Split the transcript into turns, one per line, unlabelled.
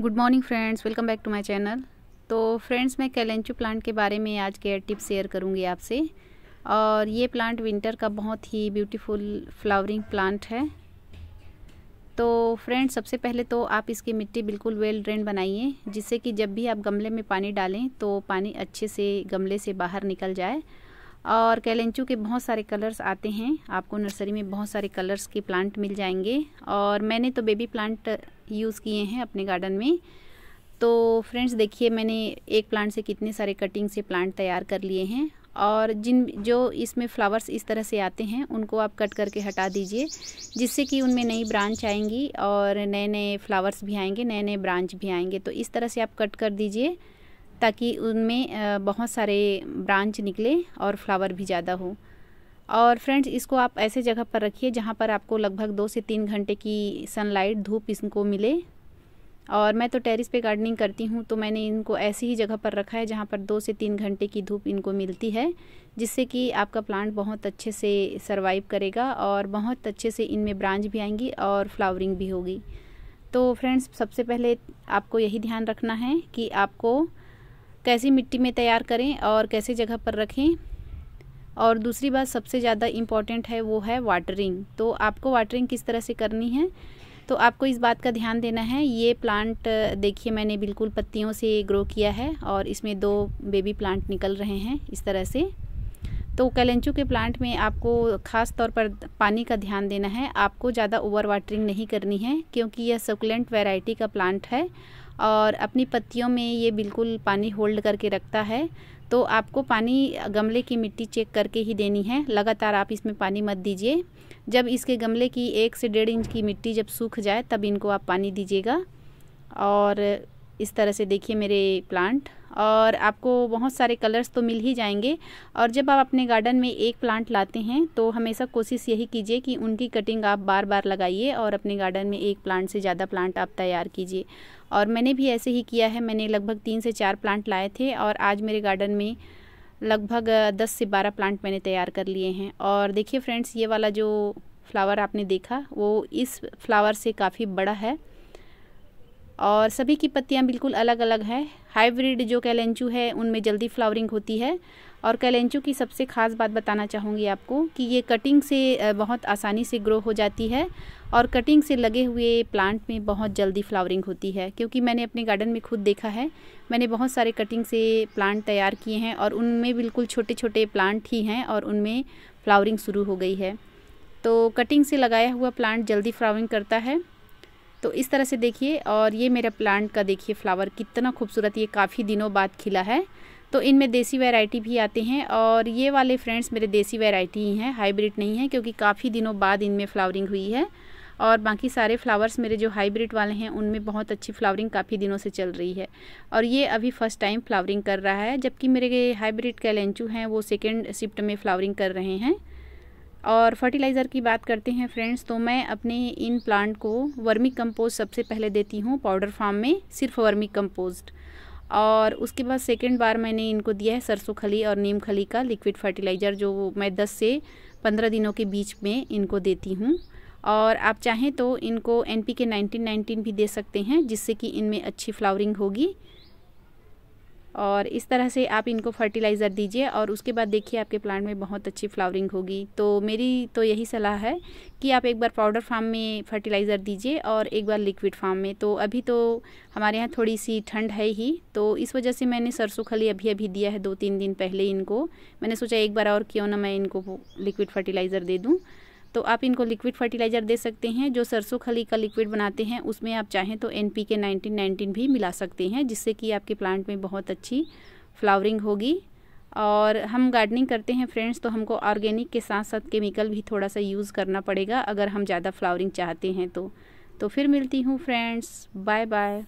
Good morning friends welcome back to my channel तो friends मैं kalanchoe plant के बारे में आज केयर टिप शेयर करूँगी आपसे। और ये प्लांट विंटर का बहुत ही ब्यूटीफुल फ्लावरिंग प्लांट है। तो फ्रेंड्स सबसे पहले तो आप इसकी मिट्टी बिल्कुल वेल ड्रेन बनाइए, जिससे कि जब भी आप गमले में पानी डालें तो पानी अच्छे से गमले से बाहर निकल जाए। और कैलेंचू के बहुत सारे कलर्स आते हैं। आपको नर्सरी में बहुत सारे कलर्स के प्लांट मिल जाएँगे। और मैंने तो बेबी प्लांट यूज़ किए हैं अपने गार्डन में। तो फ्रेंड्स देखिए, मैंने एक प्लांट से कितने सारे कटिंग से प्लांट तैयार कर लिए हैं और जिन, जो इसमें फ्लावर्स इस तरह से आते हैं, उनको आप कट करके हटा दीजिए, जिससे कि उनमें नई ब्रांच आएँगी और नए नए फ्लावर्स भी आएँगे नए नए ब्रांच भी आएँगे। तो इस तरह से आप कट कर दीजिए, ताकि उनमें बहुत सारे ब्रांच निकले और फ्लावर भी ज़्यादा हो। और फ्रेंड्स, इसको आप ऐसे जगह पर रखिए जहाँ पर आपको लगभग दो से तीन घंटे की सनलाइट धूप इसको मिले। और मैं तो टेरिस पे गार्डनिंग करती हूँ तो मैंने इनको ऐसी ही जगह पर रखा है जहाँ पर दो से तीन घंटे की धूप इनको मिलती है, जिससे कि आपका प्लांट बहुत अच्छे से सरवाइव करेगा और बहुत अच्छे से इनमें ब्रांच भी आएँगी और फ्लावरिंग भी होगी। तो फ्रेंड्स, सबसे पहले आपको यही ध्यान रखना है कि आपको कैसी मिट्टी में तैयार करें और कैसे जगह पर रखें। और दूसरी बात सबसे ज़्यादा इंपॉर्टेंट है वो है वाटरिंग तो आपको वाटरिंग किस तरह से करनी है? तो आपको इस बात का ध्यान देना है, ये प्लांट देखिए मैंने बिल्कुल पत्तियों से ग्रो किया है और इसमें दो बेबी प्लांट निकल रहे हैं इस तरह से। तो कैलेंचू के प्लांट में आपको ख़ास तौर पर पानी का ध्यान देना है। आपको ज़्यादा ओवर वाटरिंग नहीं करनी है, क्योंकि यह सकुलेंट वैरायटी का प्लांट है और अपनी पत्तियों में ये बिल्कुल पानी होल्ड करके रखता है। तो आपको पानी गमले की मिट्टी चेक करके ही देनी है। लगातार आप इसमें पानी मत दीजिए। जब इसके गमले की एक से डेढ़ इंच की मिट्टी जब सूख जाए, तब इनको आप पानी दीजिएगा। और इस तरह से देखिए मेरे प्लांट और आपको बहुत सारे कलर्स तो मिल ही जाएँगे। और जब आप अपने गार्डन में एक प्लांट लाते हैं तो हमेशा कोशिश यही कीजिए कि उनकी कटिंग आप बार बार लगाइए और अपने गार्डन में एक प्लांट से ज़्यादा प्लांट आप तैयार कीजिए। और मैंने भी ऐसे ही किया है, मैंने लगभग तीन से चार प्लांट लाए थे, और आज मेरे गार्डन में लगभग दस से बारह प्लांट मैंने तैयार कर लिए हैं। और देखिए फ्रेंड्स ये वाला जो फ्लावर आपने देखा, वो इस फ्लावर से काफ़ी बड़ा है। और सभी की पत्तियाँ बिल्कुल अलग अलग हैं। हाइब्रिड जो कैलेंचू है, उनमें जल्दी फ्लावरिंग होती है। और कैलेंचू की सबसे ख़ास बात बताना चाहूँगी आपको कि ये कटिंग से बहुत आसानी से ग्रो हो जाती है और कटिंग से लगे हुए प्लांट में बहुत जल्दी फ्लावरिंग होती है। क्योंकि मैंने अपने गार्डन में खुद देखा है, मैंने बहुत सारे कटिंग से प्लांट तैयार किए हैं और उनमें बिल्कुल छोटे छोटे प्लांट ही हैं और उनमें फ्लावरिंग शुरू हो गई है। तो कटिंग से लगाया हुआ प्लांट जल्दी फ्लावरिंग करता है। तो इस तरह से देखिए, और ये मेरा प्लांट का देखिए फ्लावर कितना खूबसूरत, ये काफ़ी दिनों बाद खिला है। तो इनमें देसी वैरायटी भी आते हैं, और ये वाले फ्रेंड्स मेरे देसी वैरायटी ही हैं हाइब्रिड नहीं है, क्योंकि काफ़ी दिनों बाद इनमें फ्लावरिंग हुई है। और बाकी सारे फ्लावर्स मेरे जो हाइब्रिड वाले हैं, उनमें बहुत अच्छी फ्लावरिंग काफ़ी दिनों से चल रही है। और ये अभी फ़र्स्ट टाइम फ्लावरिंग कर रहा है, जबकि मेरे हाइब्रिड कैलेंचू हैं, वो सेकेंड शिफ्ट में फ्लावरिंग कर रहे हैं। और फर्टिलाइज़र की बात करते हैं फ्रेंड्स तो मैं अपने इन प्लांट को वर्मी कंपोज सबसे पहले देती हूँ पाउडर फार्म में, सिर्फ़ वर्मी कंपोस्ट और उसके बाद सेकेंड बार मैंने इनको दिया है सरसों खली और नीम खली का लिक्विड फर्टिलाइज़र जो मैं 10 से 15 दिनों के बीच में इनको देती हूँ। और आप चाहें तो इनको एन पी के नाइनटीन भी दे सकते हैं, जिससे कि इनमें अच्छी फ्लावरिंग होगी। और इस तरह से आप इनको फर्टिलाइज़र दीजिए और उसके बाद देखिए आपके प्लांट में बहुत अच्छी फ्लावरिंग होगी। तो मेरी तो यही सलाह है कि आप एक बार पाउडर फार्म में फर्टिलाइज़र दीजिए और एक बार लिक्विड फार्म में। तो अभी तो हमारे यहाँ थोड़ी सी ठंड है ही तो इस वजह से मैंने सरसों खली अभी अभी दिया है दो तीन दिन पहले इनको। मैंने सोचा एक बार और क्यों ना मैं इनको लिक्विड फर्टिलाइज़र दे दूँ। तो आप इनको लिक्विड फर्टिलाइज़र दे सकते हैं, जो सरसों खली का लिक्विड बनाते हैं, उसमें आप चाहें तो N P K nineteen nineteen भी मिला सकते हैं, जिससे कि आपके प्लांट में बहुत अच्छी फ्लावरिंग होगी। और हम गार्डनिंग करते हैं फ्रेंड्स तो हमको ऑर्गेनिक के साथ साथ केमिकल भी थोड़ा सा यूज़ करना पड़ेगा, अगर हम ज़्यादा फ्लावरिंग चाहते हैं तो। तो फिर मिलती हूँ फ्रेंड्स बाय बाय